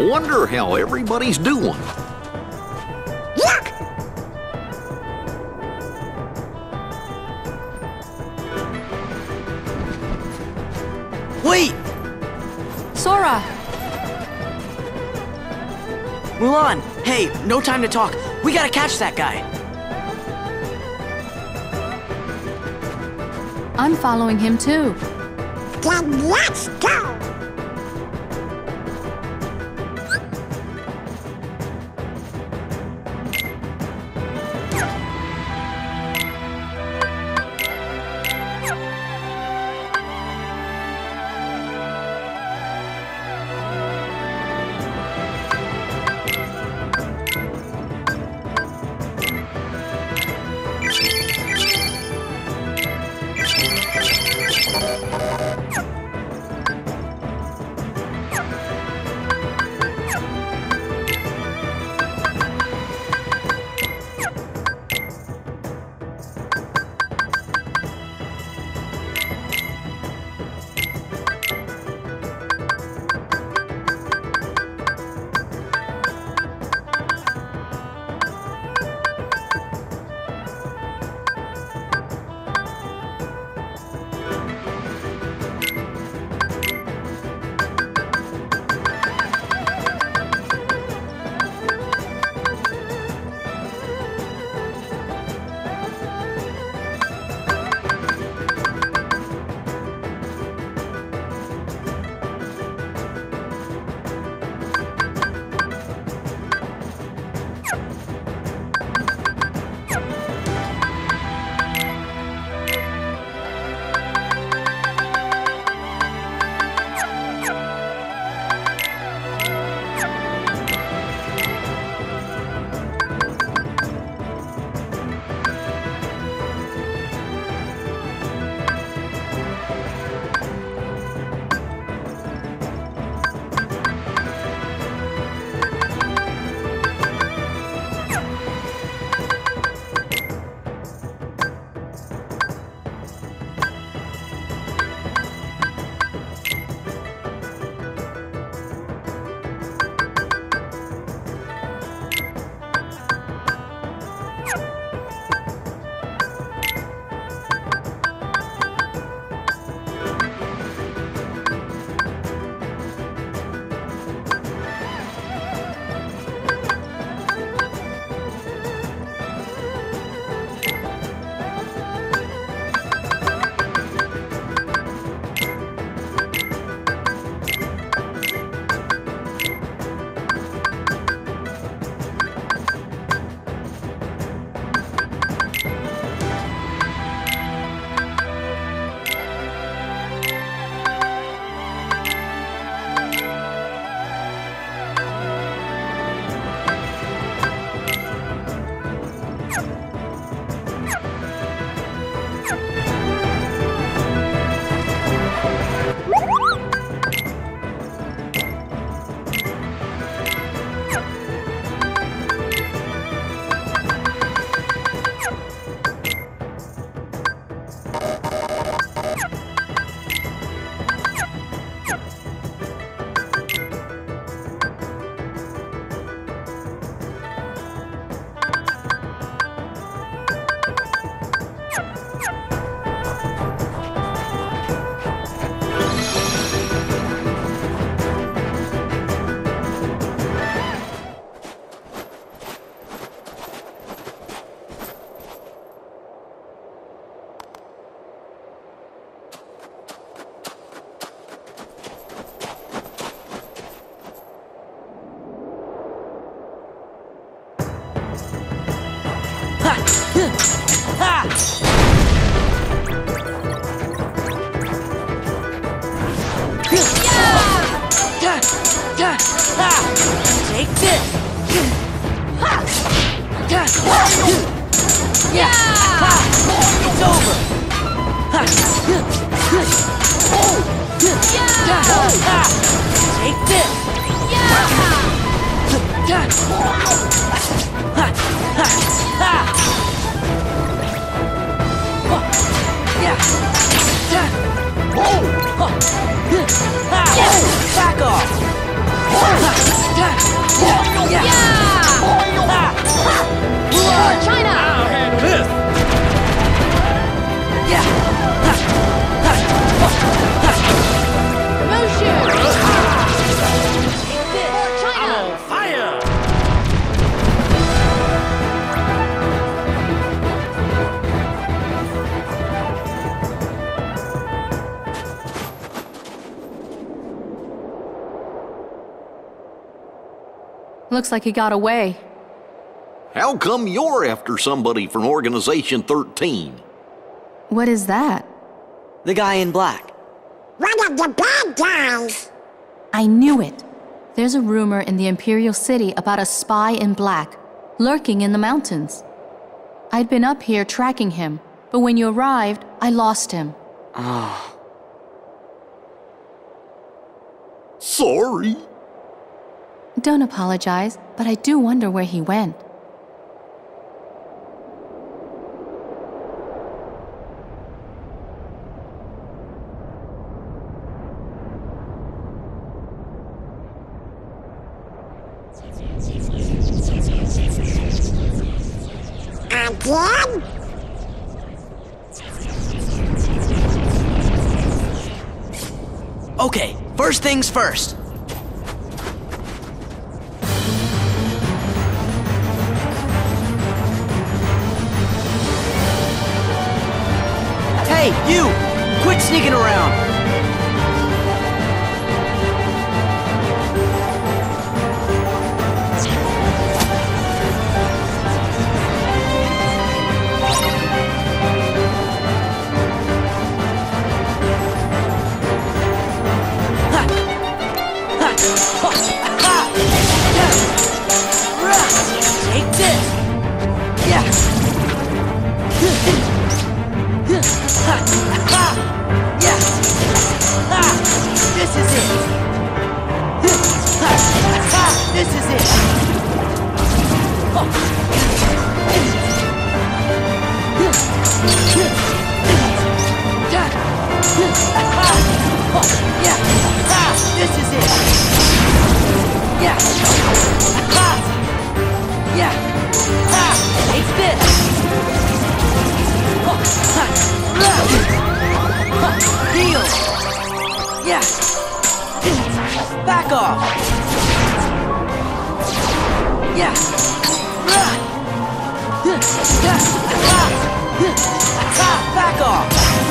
I wonder how everybody's doing. Yuck! Wait! Sora! Mulan! Hey, no time to talk. We gotta catch that guy. I'm following him too. Then let's Take this! Back off! Yeah! China! Looks like he got away. How come you're after somebody from Organization 13? What is that? The guy in black. One of the bad guys. I knew it. There's a rumor in the Imperial City about a spy in black, lurking in the mountains. I'd been up here tracking him, but when you arrived, I lost him. Ah. Sorry. Don't apologize, but I do wonder where he went. Again? Okay, first things first. You! Quit sneaking around! Take this! Yeah! This is it! This is it! Yeah! This is it! Yeah! Yeah! Take this! Deal! Yeah! Back off! Yeah! Ah. Ah. Back off!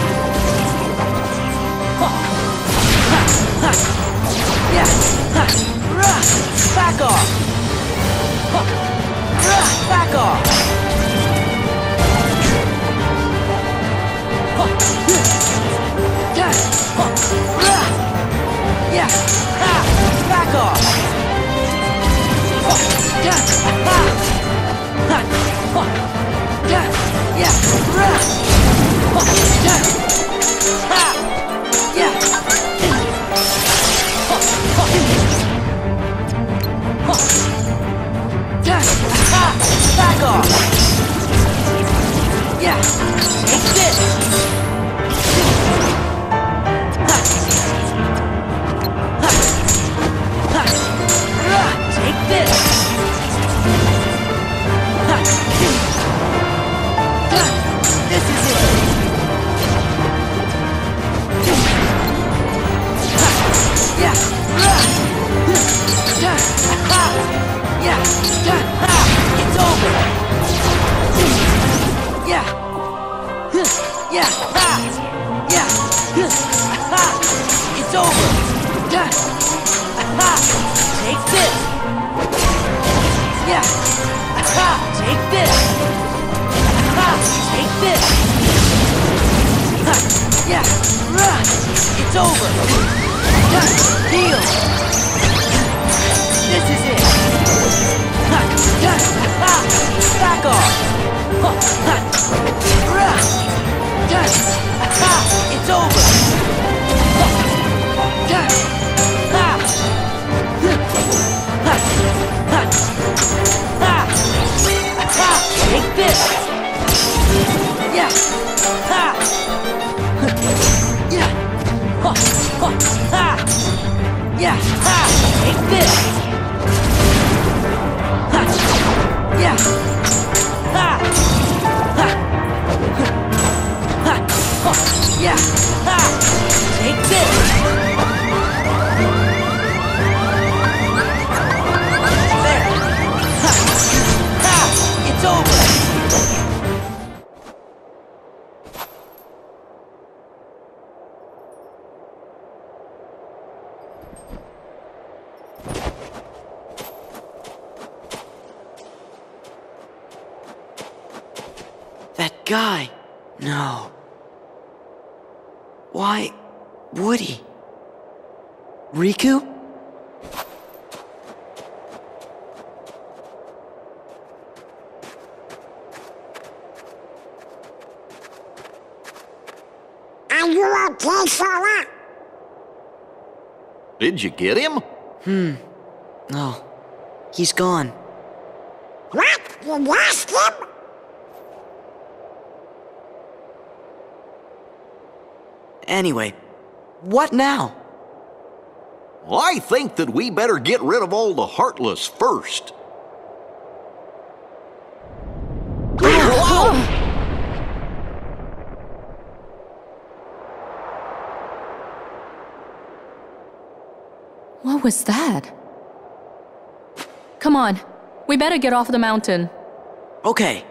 Would he? Riku? Are you okay, Sora? Did you get him? Hmm. No. He's gone. What? You lost him? Anyway, what now? I think that we better get rid of all the Heartless first. What was that? Come on, we better get off the mountain. Okay.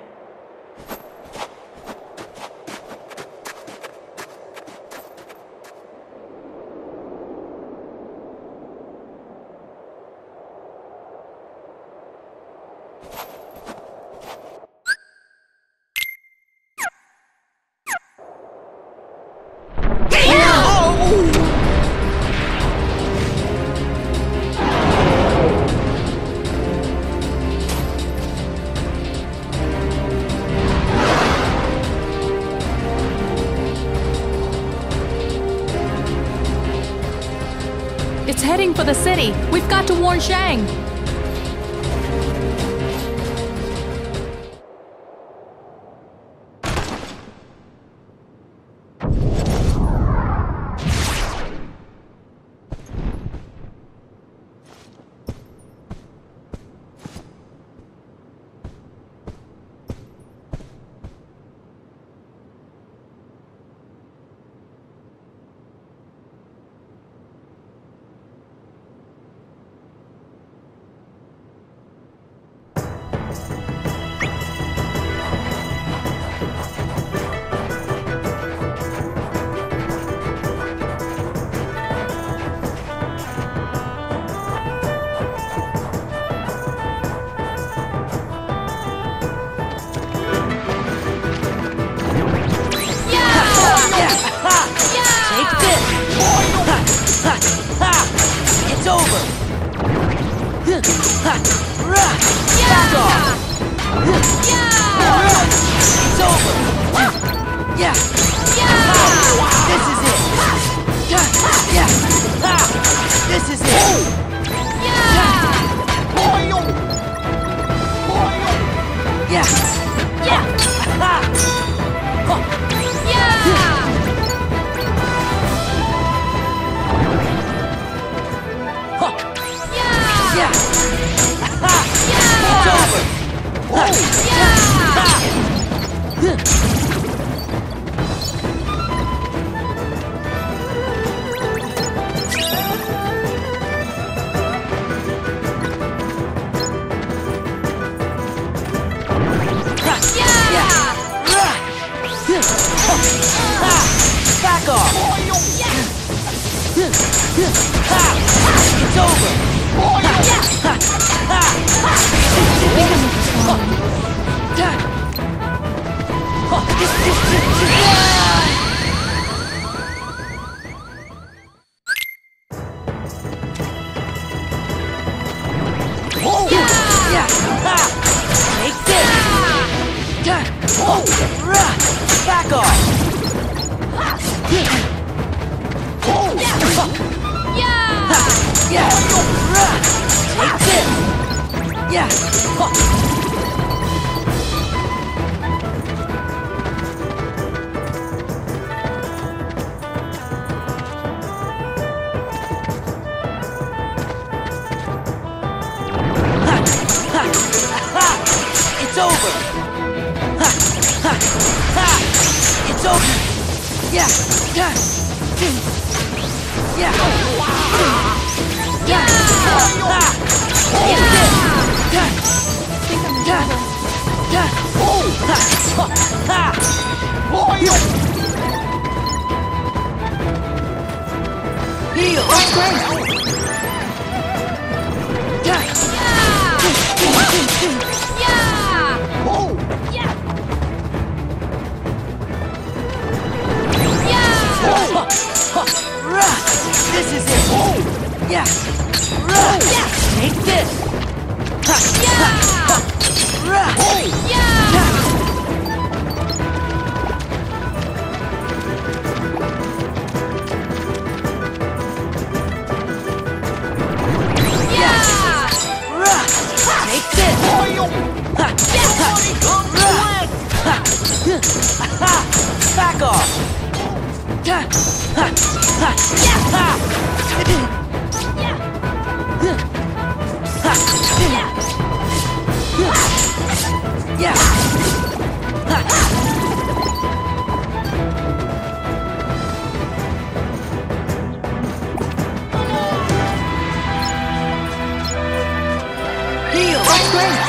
Over! Back off! It's over! Yeah! This is it! Yeah! Yeah! This is it! Yeah! Ha. Back off! It's over! Take Cody comes to win! Back off! Yeah! Heal!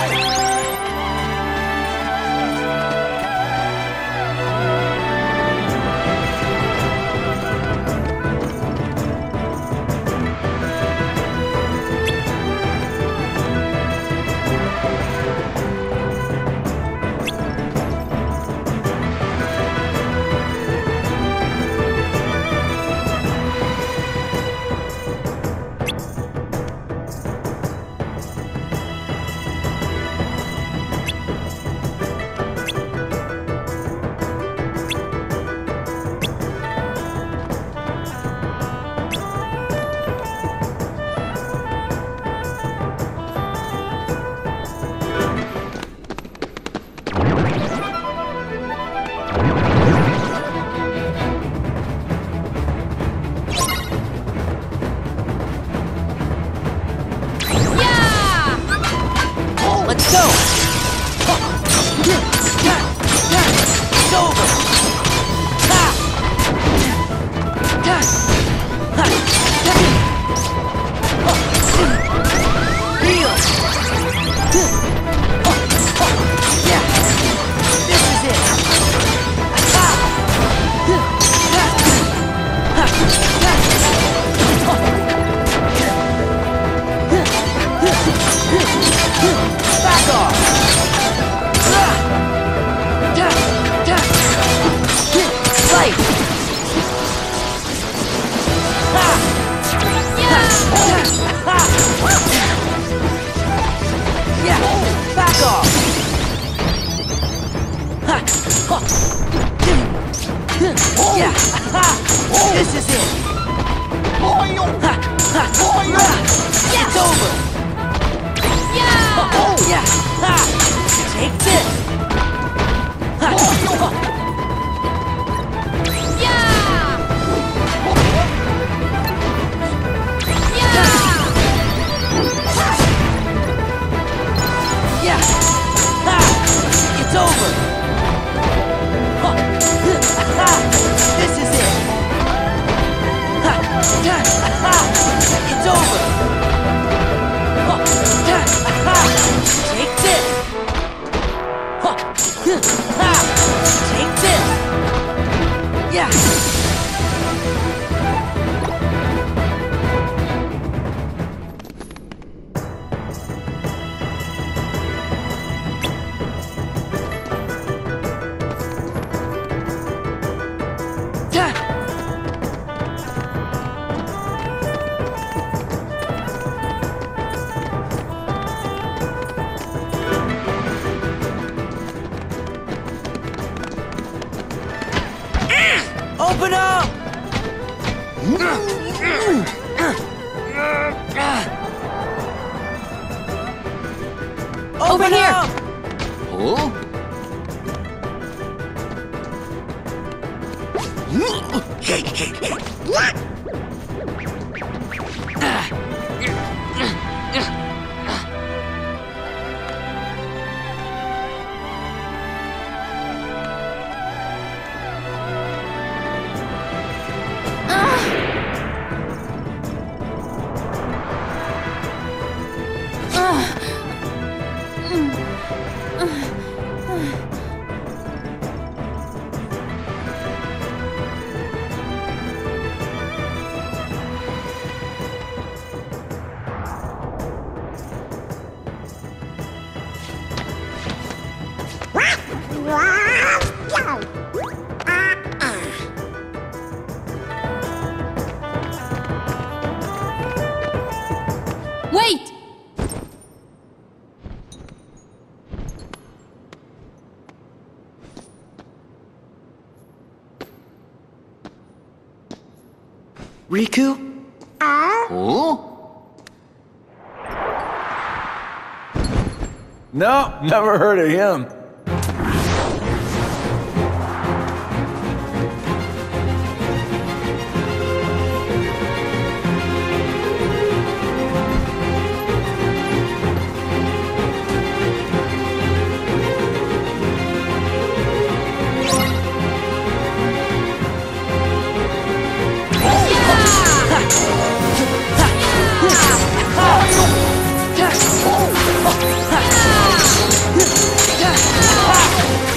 Yeah. This is it. It's over. Yeah. Oh. Yeah. Take this. Oh. It's over! Take this! Take this! Yeah! Riku? Ah? Oh? No, never heard of him.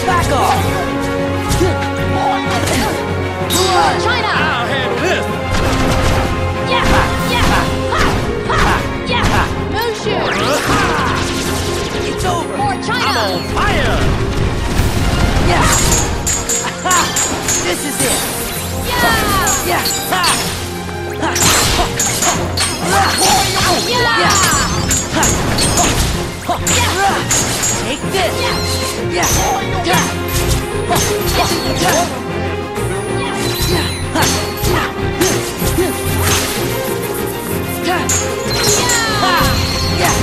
Back off! China! I'll handle this! It's over! I'm on fire! Yeah! Ha! This is it! Yeah! Ha! Ha! Yeah! Ha! Yeah! Yeah! Yeah! Ha! Yeah! Ha! Yeah! Yeah! Ha! Yeah!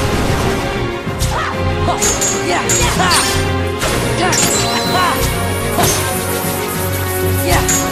Yeah!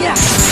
Yeah!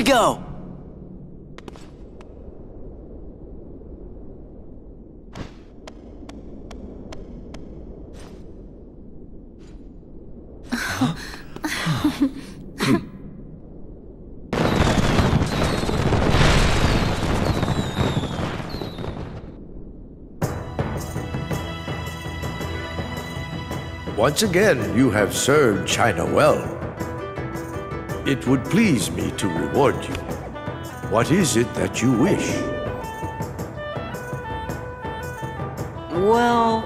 To go! Once again, you have served China well. It would please me to reward you. What is it that you wish? Well...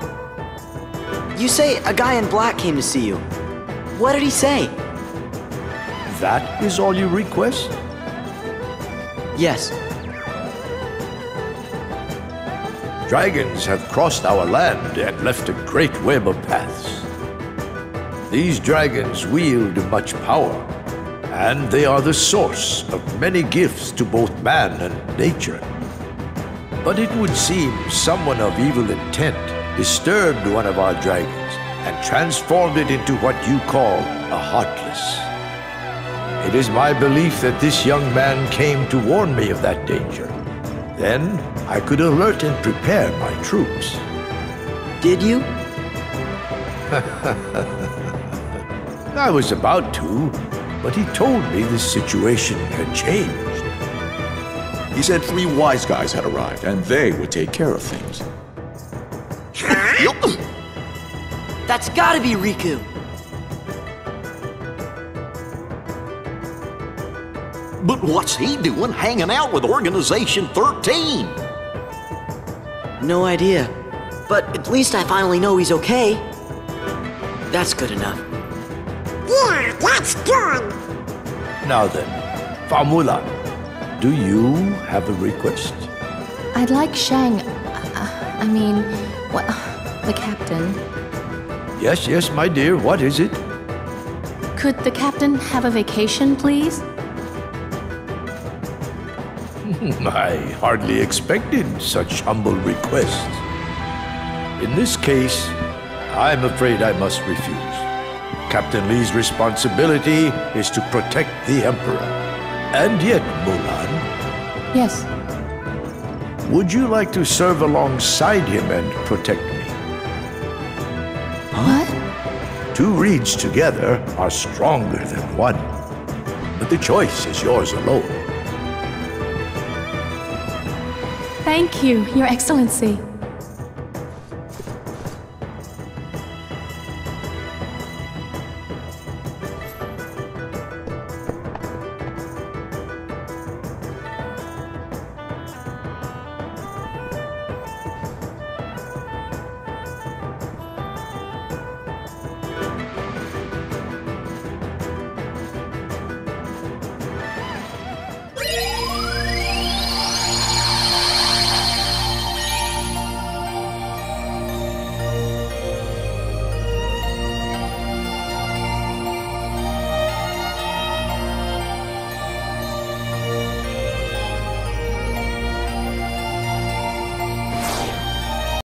You say a guy in black came to see you. What did he say? That is all you request? Yes. Dragons have crossed our land and left a great web of paths. These dragons wield much power, and they are the source of many gifts to both man and nature. But it would seem someone of evil intent disturbed one of our dragons and transformed it into what you call a heartless. It is my belief that this young man came to warn me of that danger. Then I could alert and prepare my troops. Did you? I was about to, but he told me the situation had changed. He said three wise guys had arrived, and they would take care of things. That's gotta be Riku. But what's he doing hanging out with Organization 13? No idea. But at least I finally know he's okay. That's good enough. Yeah, that's good. Now then, Fa Mulan, do you have a request? I'd like Shang. Uh, I mean, what? The captain. Yes, yes, my dear, what is it? Could the captain have a vacation, please? I hardly expected such humble requests. In this case, I'm afraid I must refuse. Captain Li's responsibility is to protect the Emperor. And yet, Mulan, Yes. would you like to serve alongside him and protect me? What? Two reeds together are stronger than one. But the choice is yours alone. Thank you, Your Excellency.